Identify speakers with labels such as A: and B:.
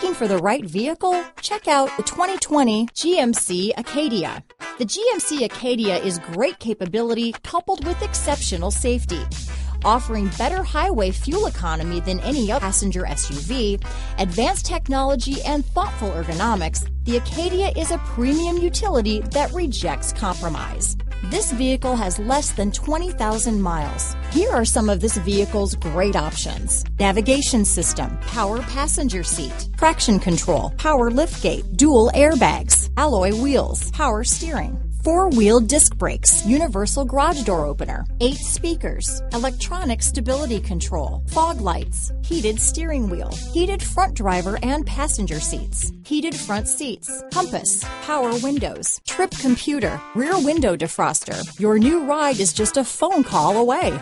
A: Looking for the right vehicle? Check out the 2020 GMC Acadia. The GMC Acadia is great capability coupled with exceptional safety. Offering better highway fuel economy than any other passenger SUV, advanced technology, and thoughtful ergonomics, the Acadia is a premium utility that rejects compromise. This vehicle has less than 20,000 miles. Here are some of this vehicle's great options. Navigation system, power passenger seat, traction control, power liftgate, dual airbags, alloy wheels, power steering, four-wheel disc brakes, universal garage door opener, eight speakers, electronic stability control, fog lights, heated steering wheel, heated front driver and passenger seats, heated front seats, compass, power windows, trip computer, rear window defroster. Your new ride is just a phone call away.